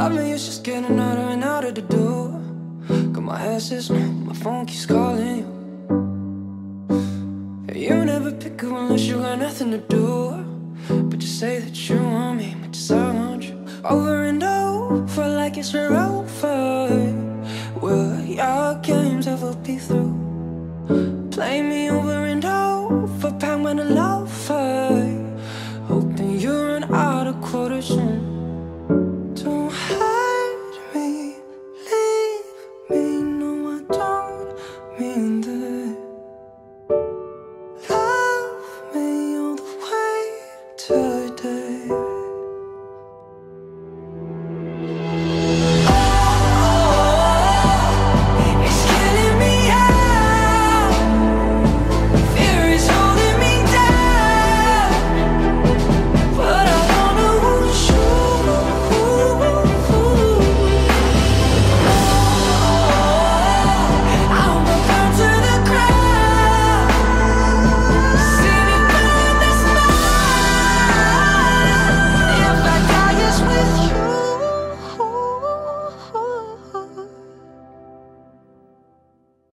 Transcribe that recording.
I've been used just getting out of and out of the door Got my ass is my phone keeps calling you. You never pick up unless you got nothing to do. But you say that you want me, but just I want you. Over and over like it's over. Will your games ever be through? Play me over and over, pound when I love. Her Hoping you run out of quarters soon.